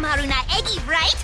Maruna, Eggy, right?